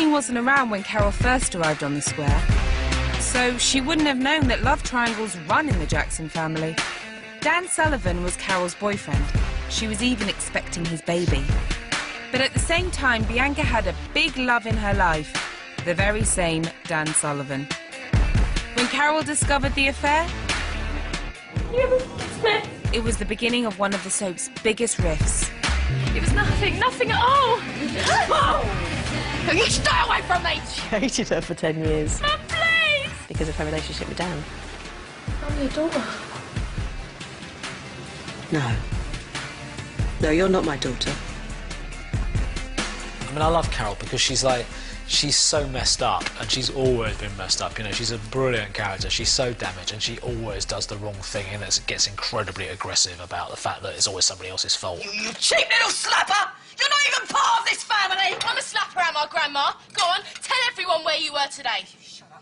Whitney wasn't around when Carol first arrived on the square, so she wouldn't have known that love triangles run in the Jackson family. Dan Sullivan was Carol's boyfriend. She was even expecting his baby. But at the same time, Bianca had a big love in her life, the very same Dan Sullivan. When Carol discovered the affair, it was the beginning of one of the soap's biggest rifts. It was nothing, nothing at all. Oh! You stay away from me! She hated her for 10 years Mum, please! because of her relationship with Dan. I'm your daughter. No. No, you're not my daughter. I mean, I love Carol because she's like, she's so messed up, and she's always been messed up. You know, she's a brilliant character. She's so damaged, and she always does the wrong thing, and gets incredibly aggressive about the fact that it's always somebody else's fault. You, you cheap little slapper! You're not even part of this family! I'm a slapper, am I, Grandma? Go on, tell everyone where you were today.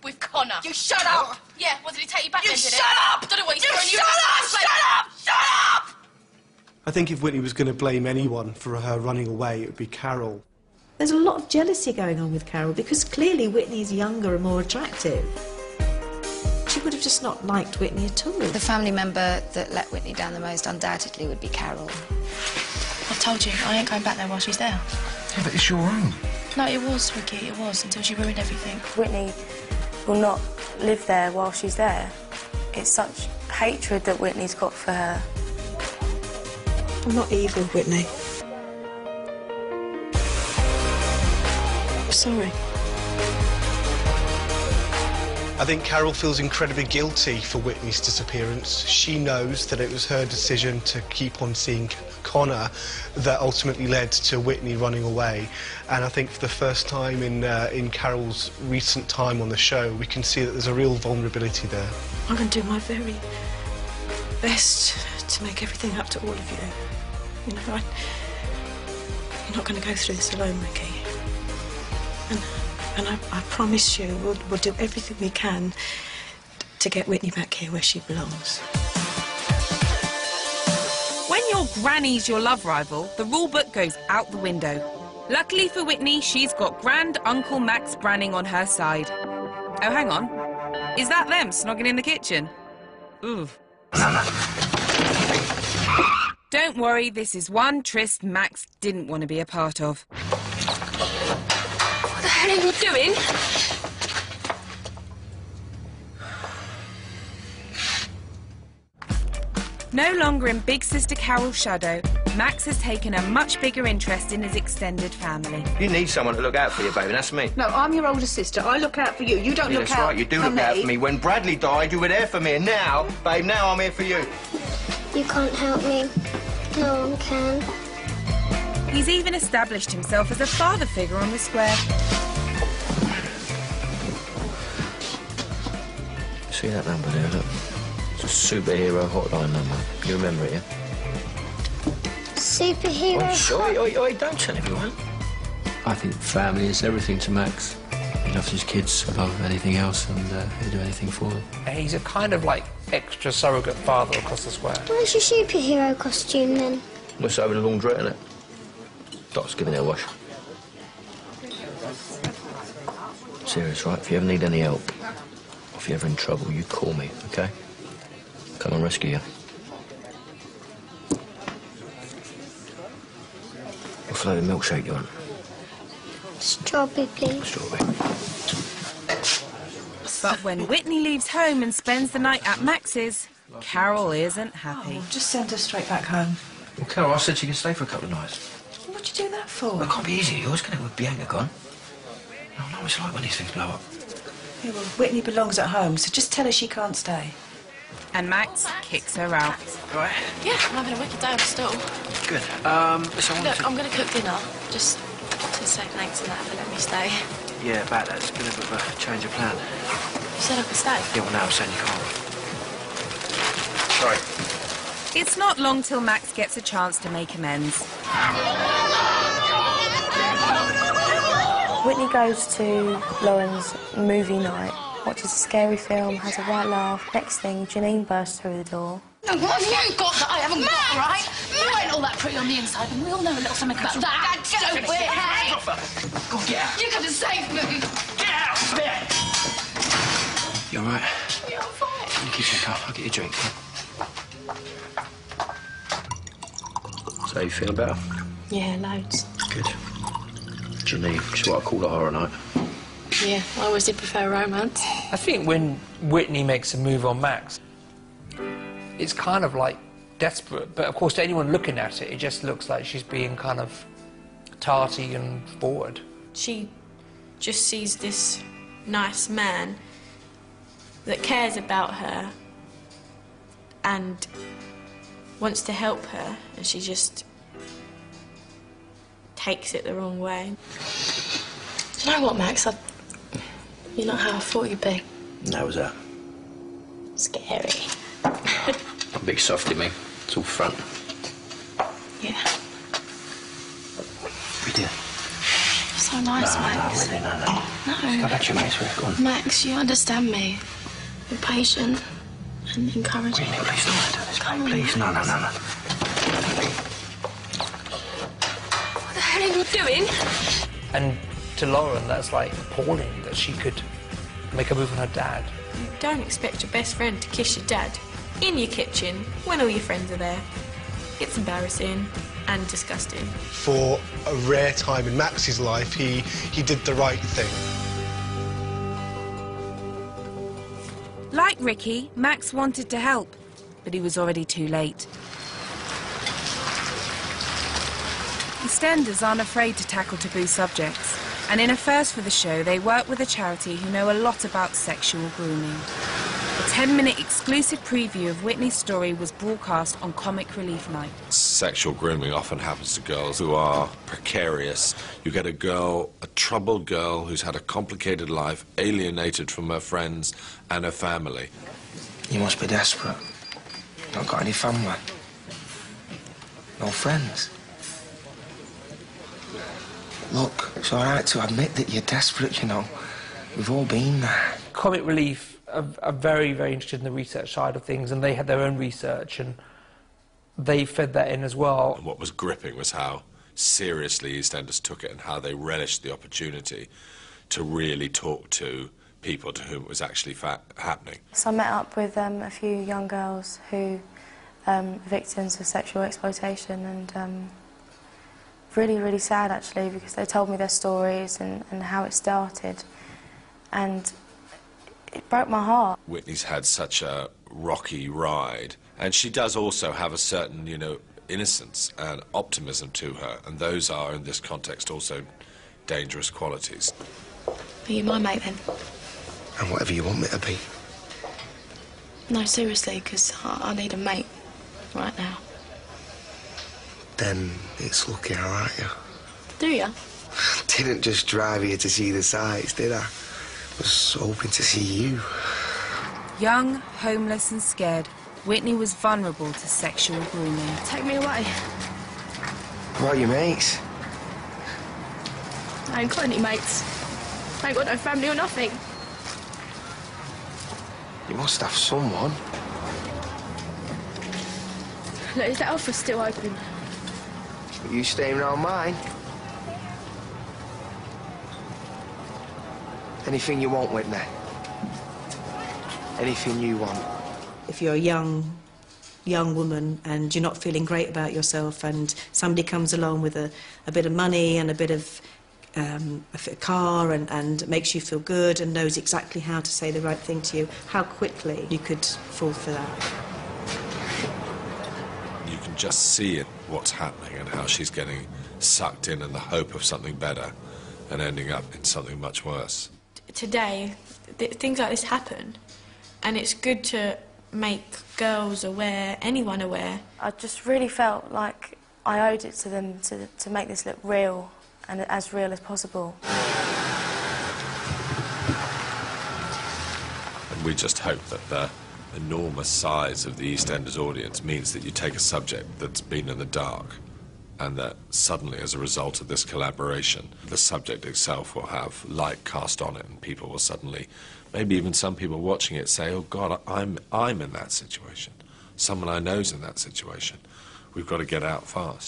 With Connor. You shut up! Yeah, what did he take you back You then, did shut it? up! Don't know what he's You throwing shut you up! Shut up! Shut up! I think if Whitney was going to blame anyone for her running away, it would be Carol. There's a lot of jealousy going on with Carol because clearly Whitney's younger and more attractive. She would have just not liked Whitney at all. The family member that let Whitney down the most undoubtedly would be Carol. I've told you, I ain't going back there while she's there. Yeah, but it's your own. No, it was, Ricky, it was, until she ruined everything. Whitney will not live there while she's there. It's such hatred that Whitney's got for her. I'm not evil, Whitney. I'm sorry. I think Carol feels incredibly guilty for Whitney's disappearance. She knows that it was her decision to keep on seeing Connor that ultimately led to Whitney running away. And I think for the first time in, uh, in Carol's recent time on the show, we can see that there's a real vulnerability there. I'm going to do my very best to make everything up to all of you. You know, I, you're not going to go through this alone, Ricky. And, and I, I promise you, we'll, we'll do everything we can to get Whitney back here where she belongs. When your granny's your love rival, the rule book goes out the window. Luckily for Whitney, she's got Grand Uncle Max Branning on her side. Oh, hang on. Is that them snogging in the kitchen? Ooh. Don't worry, this is one tryst Max didn't want to be a part of. What the are you doing? No longer in Big Sister Carol's shadow, Max has taken a much bigger interest in his extended family. You need someone to look out for you, baby. That's me. No, I'm your older sister. I look out for you. You don't Yeah, look that's right. You do for look out for me. When Bradley died, you were there for me. And now, babe, now I'm here for you. You can't help me. No one can. He's even established himself as a father figure on the square. See that number there, look. It's a superhero hotline number. You remember it, yeah? Superhero. Oh, sure. Oi, oi, don't tell everyone. I think family is everything to Max. He loves his kids above anything else, and uh, he'll do anything for them. He's a kind of like extra surrogate father across the square. Where's your superhero costume then? What's over the laundry, isn't it? Dot's giving it a wash. Serious, right? If you ever need any help, or if you're ever in trouble, you call me, okay? Come and rescue you. What flavour milkshake you want? Strawberry, please. Strawberry. But when Whitney leaves home and spends the night at Max's, Carol isn't happy. Oh, just send her straight back home. Well, Carol, I said she could stay for a couple of nights. What'd you do that for? Well, it can't be easy. You're always get it with Bianca gone. I know what it's like when these things blow up. Yeah, well, Whitney belongs at home, so just tell her she can't stay. And Max kicks her out. Right. Yeah, I'm having a wicked day on the stool. Good. Um, so I Look, to... I'm going to cook dinner. Just to say thanks and that for letting me stay. Yeah, about that. It's been a bit of a change of plan. You said I could stay. Yeah, well, now I'm saying you can't. Sorry. It's not long till Max gets a chance to make amends. Whitney goes to Lauren's movie night, watches a scary film, has a right laugh. Next thing, Janine bursts through the door. Now, what have you got that I haven't got? All right? You ain't all that pretty on the inside, and we all know a little something about that, don't we? Hey? Go on, get out. You could have saved me. Get out of there! You all right? Yeah, I'm fine. In the kitchen, come. I'll get you a drink. So you feeling better? Yeah, loads. Good. What do you need? Just what I call a horror night. Yeah, I always did prefer romance. I think when Whitney makes a move on Max, it's kind of like desperate. But of course, to anyone looking at it, it just looks like she's being kind of tarty and forward. She just sees this nice man that cares about her and wants to help her, and she just takes it the wrong way. Do you know what, Max? I, you're not how I thought you'd be. How was that? Scary. A big softy, me. It's all front. Yeah. We did. So nice, no, Max. no, really, no, no. No. Go back to your mates. Where? Go on. Max, you understand me. You're patient and encouraging. Whitney, please don't do this, mate. Please, no, no, no, no. What the hell are you doing? And to Lauren, that's like appalling that she could make a move on her dad. You don't expect your best friend to kiss your dad in your kitchen when all your friends are there. It's embarrassing and disgusting. For a rare time in Max's life, he, he did the right thing. Like Ricky, Max wanted to help, but he was already too late. EastEnders aren't afraid to tackle taboo subjects, and in a first for the show, they work with a charity who know a lot about sexual grooming. A 10-minute exclusive preview of Whitney's story was broadcast on Comic Relief Night. Sexual grooming often happens to girls who are precarious. You get a girl, a troubled girl who's had a complicated life, alienated from her friends and her family. You must be desperate. Not got any family. No friends. Look, it's all right to admit that you're desperate, you know. We've all been there. Comic Relief are, are very, very interested in the research side of things, and they had their own research, and they fed that in as well. And what was gripping was how seriously EastEnders took it and how they relished the opportunity to really talk to people to whom it was actually fa- happening. So I met up with um, a few young girls who um, victims of sexual exploitation and um, really, really sad actually because they told me their stories and, and how it started and it broke my heart. Whitney's had such a rocky ride, and she does also have a certain, you know, innocence and optimism to her, and those are, in this context, also dangerous qualities. Are you my mate then? And whatever you want me to be. No, seriously, because I, I need a mate right now. Then it's lucky, I all right, yeah. Do you? Didn't just drive here to see the sights, did I? Was hoping to see you. Young, homeless and scared, Whitney was vulnerable to sexual grooming. Take me away. What about your mates? I ain't got any mates. I ain't got no family or nothing. You must have someone. Look, is that office still open? Are you staying around mine? Anything you want, Whitney? Anything you want? if you're a young young woman and you're not feeling great about yourself and somebody comes along with a, a bit of money and a bit of um, a car and, and makes you feel good and knows exactly how to say the right thing to you, how quickly you could fall for that. You can just see it, what's happening and how she's getting sucked in in the hope of something better and ending up in something much worse. Today, th- things like this happen, and it's good to make girls aware, anyone aware. I just really felt like I owed it to them to, to make this look real and as real as possible. And we just hope that the enormous size of the EastEnders audience means that you take a subject that's been in the dark and that suddenly, as a result of this collaboration, the subject itself will have light cast on it and people will suddenly, maybe even some people watching it say, oh God, I'm, I'm in that situation. Someone I know's in that situation. We've got to get out fast.